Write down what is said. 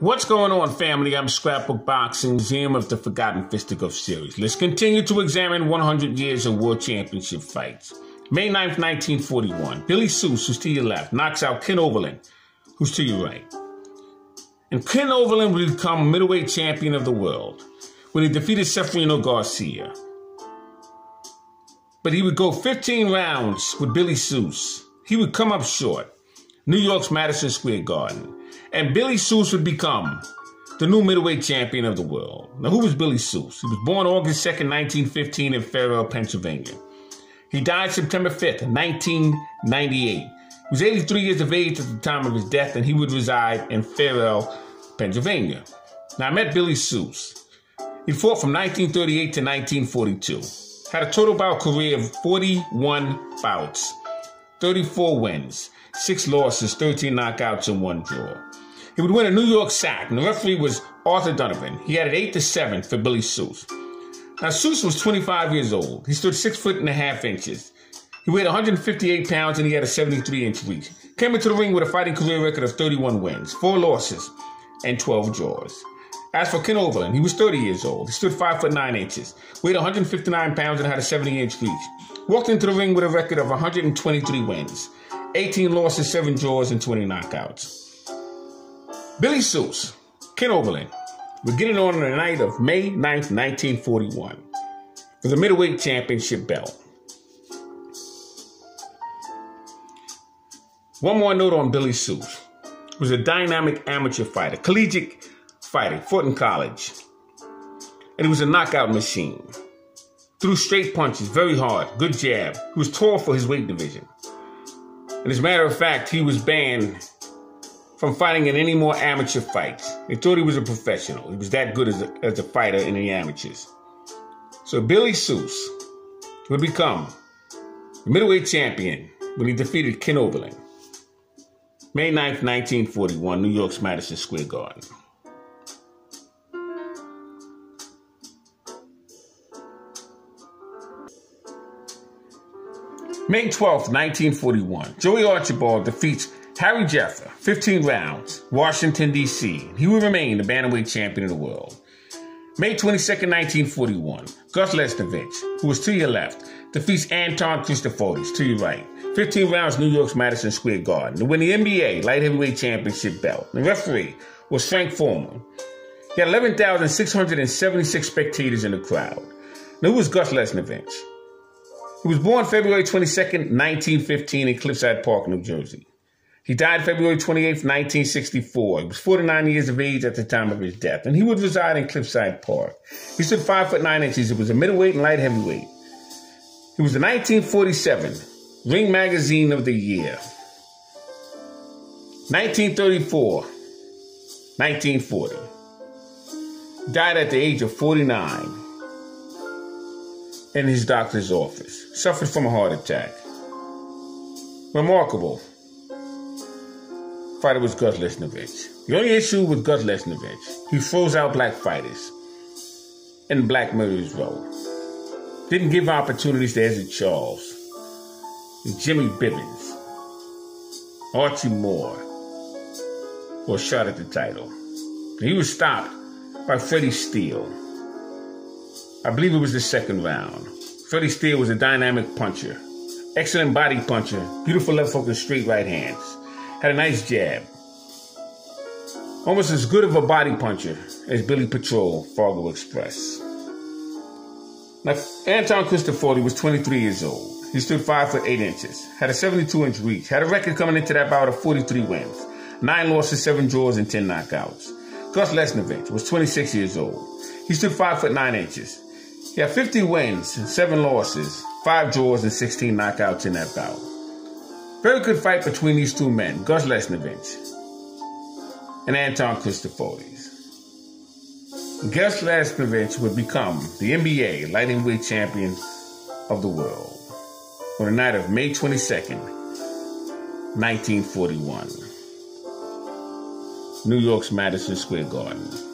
What's going on, family? I'm Scrapbook Boxing, Museum of the Forgotten Fisticuff series. Let's continue to examine 100 years of World Championship fights. May 9th, 1941, Billy Soose, who's to your left, knocks out Ken Overlin, who's to your right. And Ken Overlin will become middleweight champion of the world when he defeated Ceferino Garcia. But he would go 15 rounds with Billy Soose. He would come up short. New York's Madison Square Garden and Billy Soose would become the new middleweight champion of the world. Now, who was Billy Soose? He was born August 2nd, 1915, in Farrell, Pennsylvania. He died September 5th, 1998. He was 83 years of age at the time of his death, and he would reside in Farrell, Pennsylvania. Now, I met Billy Soose. He fought from 1938 to 1942. Had a total bout career of 41 bouts, 34 wins, 6 losses, 13 knockouts, and 1 draw. He would win a New York sack, and the referee was Arthur Donovan. He had it 8 to 7 for Billy Soose. Now, Soose was 25 years old. He stood 6 foot and a half inches. He weighed 158 pounds and he had a 73 inch reach. Came into the ring with a fighting career record of 31 wins, 4 losses, and 12 draws. As for Ken Overlin, he was 30 years old. He stood 5 foot 9 inches, weighed 159 pounds, and had a 70 inch reach. Walked into the ring with a record of 123 wins, 18 losses, 7 draws, and 20 knockouts. Billy Soose, Ken Overlin. We're getting on the night of May 9th, 1941, for the middleweight championship belt. One more note on Billy Soose. He was a dynamic amateur fighter, collegiate fighter, fought in college. And he was a knockout machine. Threw straight punches, very hard, good jab. He was tall for his weight division. And as a matter of fact, he was banned from fighting in any more amateur fights. They thought he was a professional. He was that good as a, as a fighter in the amateurs. So Billy Soose would become the middleweight champion when he defeated Ken Overlin. May 9th, 1941, New York's Madison Square Garden. May 12th, 1941, Joey Archibald defeats Harry Jeffra, 15 rounds, Washington, D.C. He will remain the bantamweight champion of the world. May 22nd, 1941, Gus Lesnevich, who was to your left, defeats Anton Christoforidis to your right. 15 rounds, New York's Madison Square Garden to win the NBA light heavyweight championship belt. The referee was Frank Foreman. He had 11,676 spectators in the crowd. Now, who was Gus Lesnevich? He was born February 22nd, 1915 in Cliffside Park, New Jersey. He died February 28th, 1964. He was 49 years of age at the time of his death, and he would reside in Cliffside Park. He stood 5 foot 9 inches. He was a middleweight and light heavyweight. He was the 1947 Ring Magazine of the Year. 1934, 1940. Died at the age of 49 in his doctor's office. Suffered from a heart attack. Remarkable. Fighter was Gus Lesnevich. The only issue with Gus Lesnevich, he froze out black fighters in Black Murderers Row. Didn't give opportunities to Ezzard Charles, Jimmy Bivins, Archie Moore, for a shot at the title. He was stopped by Freddie Steele. I believe it was the second round. Freddie Steele was a dynamic puncher, excellent body puncher, beautiful left hook and straight right hands. Had a nice jab. Almost as good of a body puncher as Billy Petrolle, Fargo Express. Now, Anton Cristofori was 23 years old. He stood 5 foot 8 inches, had a 72 inch reach, had a record coming into that bout of 43 wins, 9 losses, 7 draws, and 10 knockouts. Gus Lesnevich was 26 years old. He stood 5 foot 9 inches, he had 50 wins, 7 losses, 5 draws, and 16 knockouts in that bout. Very good fight between these two men, Gus Lesnevich and Anton Christoforidis. Gus Lesnevich would become the NBA light heavyweight champion of the world on the night of May 22nd, 1941. New York's Madison Square Garden.